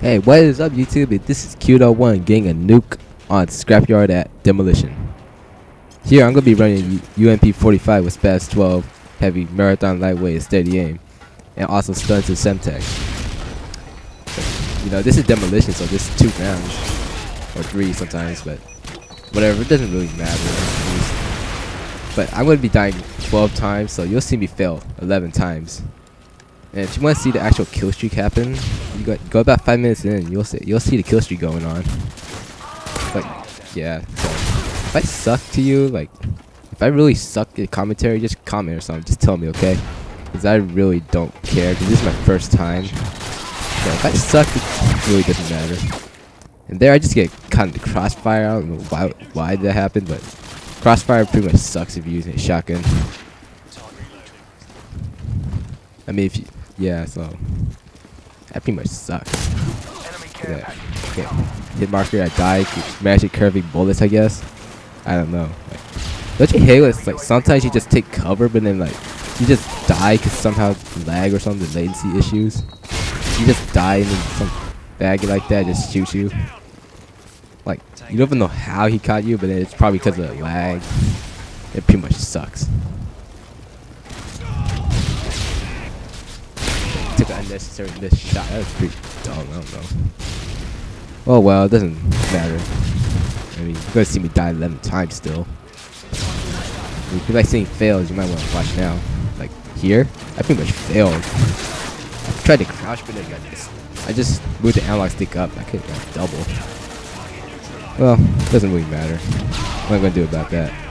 Hey, what is up YouTube? This is Q1 getting a nuke on Scrapyard at Demolition. Here I'm going to be running UMP 45 with SPAS-12, heavy, marathon, lightweight, steady aim, and also stuns and Semtex. You know, this is Demolition, so this is two rounds, or three sometimes, but whatever, it doesn't really matter. But I'm going to be dying 12 times, so you'll see me fail 11 times. And if you want to see the actual kill streak happen, you go, go about five minutes in, you'll see you'll see the kill streak going on. But yeah, so if I suck to you, like if I really suck at commentary, just comment or something. Just tell me, okay? Because I really don't care. Because this is my first time. So if I suck, it really doesn't matter. And there, I just get in the crossfire. I don't know why why that happened, but crossfire pretty much sucks if you're using a shotgun. I mean, if you yeah, so that pretty much sucks. Yeah. Okay. Hit marker, I die. Magic curving bullets, I guess. I don't know. Like, don't you hate it's like sometimes you just take cover, but then like you just die because somehow lag or something, latency issues. You just die and then some baggy like that just shoots you. Like you don't even know how he caught you, but it's probably because of the lag. It pretty much sucks. took an unnecessary missed shot. That was pretty dumb. I don't know. Oh well, it doesn't matter. I mean, you're gonna see me die 11 times still. If you like seeing fails, you might want to watch now. Like here, I pretty much failed. I tried to crouch, but I just, I just moved the analog stick up. I could have double. Well, it doesn't really matter. What am I gonna do about that?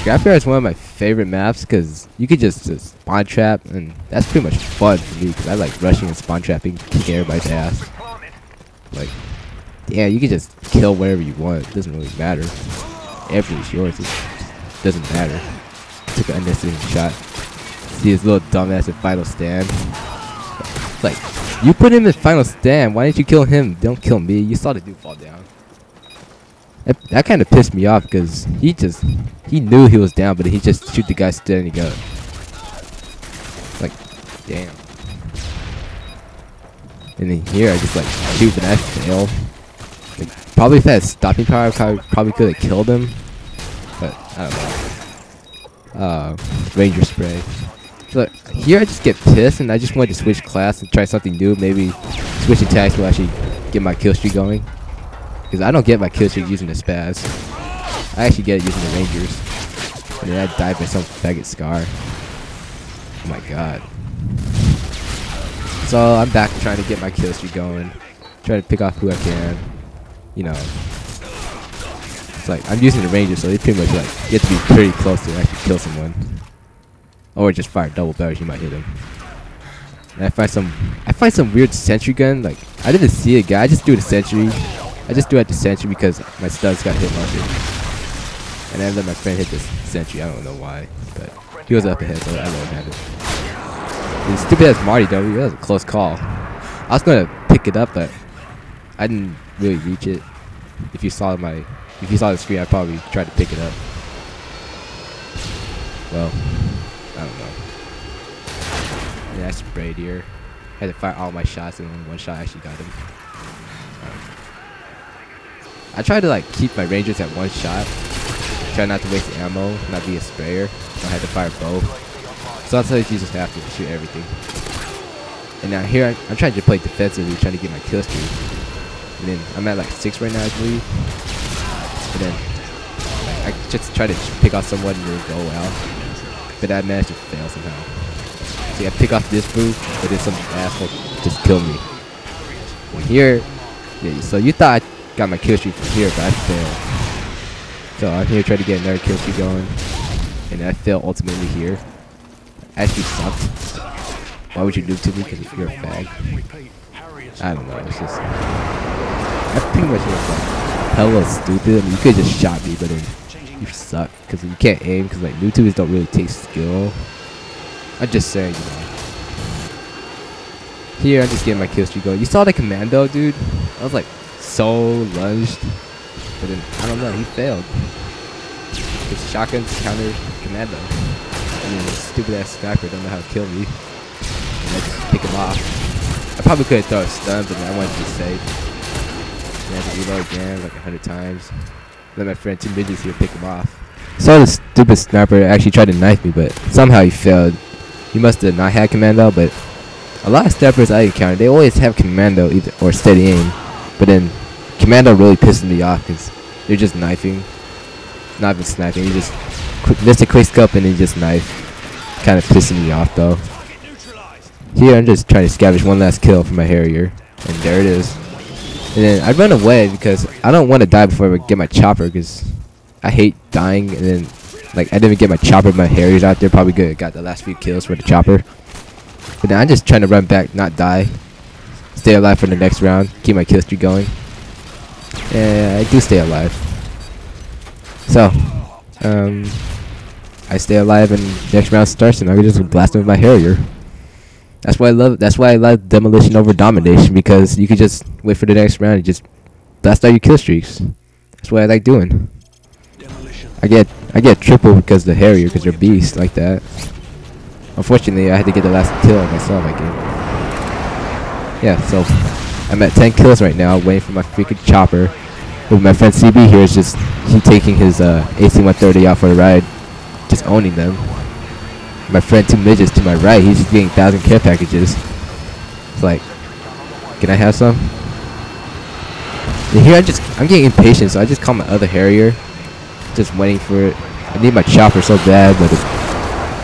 Scrapyard is one of my favorite maps because you could just, just, spawn trap, and that's pretty much fun for me because I like rushing and spawn trapping, kicking everybody's ass. Like, yeah, you can just kill whatever you want. It doesn't really matter. Everything's yours. It doesn't matter. Took an unnecessary shot. See his little dumbass in final stand. Like, you put him in final stand. Why didn't you kill him? Don't kill me. You saw the dude fall down. That, kind of pissed me off because he just he knew he was down, but he just shoot the guy standing up. Like, damn. And then here I just like shoot and I fail. Like, probably if I had stopping power, I probably, probably could have killed him. But I don't know. Uh, Ranger spray. Look, here I just get pissed and I just wanted to switch class and try something new. Maybe switch attacks will actually get my kill streak going. Because I don't get my kill streak using the SPAS. I actually get it using the rangers. And then I died by some faggot SCAR. Oh my god. So I'm back trying to get my kill streak going. Trying to pick off who I can. You know. It's like I'm using the rangers, so they pretty much like you have to be pretty close to actually kill someone. Or just fire double barrels, you might hit him. And I find some I find some weird sentry gun, like I didn't see a guy, I just do the sentry I just do at the sentry because my studs got hit marker. And then let my friend hit this sentry. I don't know why, but he was up ahead, so I don't have it. Stupid ass Marty though, that was a close call. I was gonna pick it up, but I didn't really reach it. If you saw my, if you saw the screen, I probably tried to pick it up. Well, I don't know. Yeah, I sprayed here. I had to fire all my shots, and one shot actually got him. I try to like keep my rangers at one shot. Try not to waste ammo, not be a sprayer. So I had to fire both. So sometimes you just have to shoot everything. And now here I, am trying to play defensively, trying to get my kill streak. And then I'm at like six right now, I believe. And then I just try to pick off someone and then go out. But I managed to fail somehow. See, I pick off this booth, but then some asshole just killed me. Here, yeah, so you thought got my kill streak from here, but I failed. So I'm here trying to get another kill streak going. And I failed ultimately here. Actually sucked. Why would you do to me? Because if you're a fag. I don't know. It's just. I pretty much was like hella stupid. I mean, you could just shot me, but then you suck. Because you can't aim. Because like noob tubers don't really take skill. I'm just saying, you know. Here, I'm just getting my kill streak going. You saw the commando, dude? I was like, so lunged. But then, I don't know, he failed. His shotgun counter commando. I mean, stupid ass sniper don't know how to kill me. And I just pick him off. I probably could have thrown a stun, but I wanted to be safe. And I had to reload again like a hundred times. Let my friend two midgets here pick him off. So the stupid sniper actually tried to knife me, but somehow he failed. He must have not had commando, but a lot of snipers I encounter, they always have commando either or steady aim, but then commando really pisses me off because they're just knifing, not even sniping. You just just a quick scope and then just knife. Kind of pissing me off though. Here I'm just trying to scavenge one last kill for my Harrier, and there it is. And then I run away because I don't want to die before I get my chopper because I hate dying and then like I didn't get my chopper. My Harriers out there probably good. Got the last few kills for the chopper. But then I'm just trying to run back, not die, stay alive for the next round, keep my kill streak going. And I do stay alive. So, um, I stay alive and next round starts and I can just blast him with my Harrier. That's why I love. That's why I love demolition over domination because you can just wait for the next round and just blast out your kill streaks. That's what I like doing. I get I get triple because the Harrier because they're beasts like that. Unfortunately, I had to get the last kill on myself. Game. Yeah, so I'm at 10 kills right now, waiting for my freaking chopper. With my friend CB here is just he taking his uh, AC-130 out for a ride, just owning them my friend two midgets to my right, he's just getting thousand care packages. It's like, can I have some? And here I just I'm getting impatient, so I just call my other Harrier, just waiting for it. I need my chopper so bad, but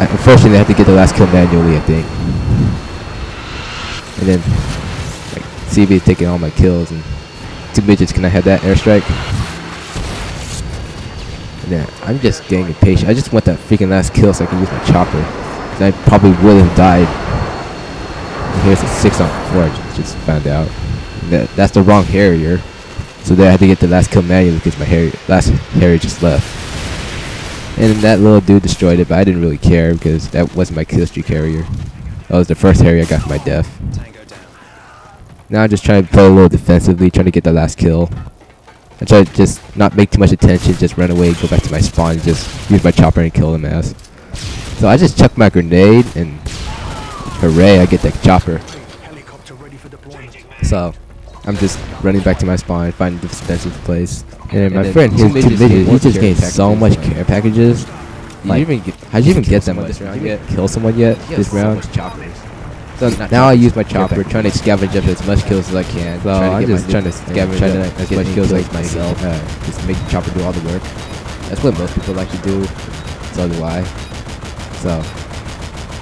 I, unfortunately I have to get the last kill manually, I think. And then CB taking all my kills, and two midgets. Can I have that airstrike? Yeah, I'm just getting impatient. I just want that freaking last kill so I can use my chopper. Cause I probably would have died. And here's a 6 on 4, I just found out. That That's the wrong Harrier. So there I had to get the last kill manually because my Harrier, last Harrier just left. And that little dude destroyed it, but I didn't really care because that wasn't my kill streak Harrier. That was the first Harrier I got for my death. Now I'm just trying to play a little defensively, trying to get the last kill. I try to just not make too much attention, just run away, go back to my spawn, and just use my chopper and kill them ass. So I just chuck my grenade, and hooray, I get the chopper. So I'm just running back to my spawn, finding the defensive place. And, my friend, his two midgets, he just gained so much care packages. Like, even get, how'd you even get them this round? Yet? Kill someone yet this round? So now I use my chopper, trying to scavenge up as much kills as I can. So I'm just trying to scavenge trying up as much kills as myself. Uh, just make the chopper do all the work. That's what most people like to do. So do I. So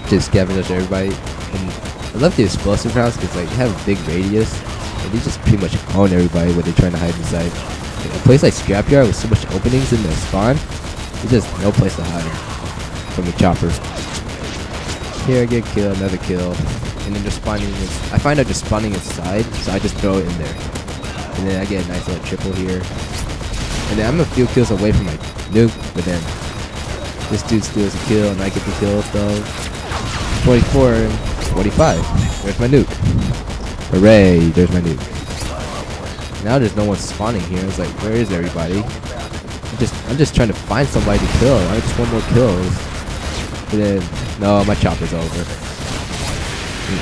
just scavenge up everybody. And I love the explosive rounds because like they have a big radius and they just pretty much own everybody when they're trying to hide inside. Like, a place like Scrapyard with so much openings in the spawn, there's just no place to hide from the chopper. Here I get kill, another kill, and then they're spawning. This, I find out they're spawning inside, so I just throw it in there, and then I get a nice little triple here. And then I'm a few kills away from my nuke, but then this dude steals a kill, and I get the kill. So 44 and 45. There's my nuke. Hooray! There's my nuke. Now there's no one spawning here. It's like, where is everybody? I'm just, I'm just trying to find somebody to kill. I just want more kills. And then, no, my chopper's over.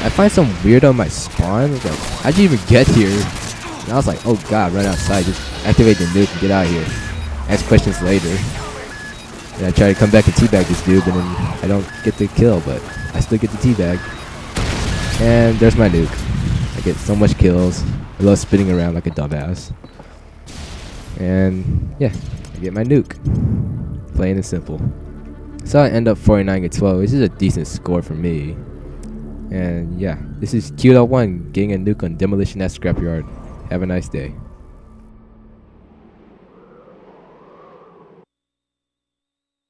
I find some weirdo on my spawn. Like, how'd you even get here? And I was like, oh god, run outside. Just activate the nuke and get out of here. Ask questions later. And I try to come back and teabag this dude, but then I don't get the kill, but I still get the teabag. And there's my nuke. I get so much kills. I love spinning around like a dumbass. And yeah, I get my nuke. Plain and simple. So I end up 49 to 12, which is a decent score for me. And yeah, this is Q1 getting a nuke on Demolition at Scrapyard. Have a nice day.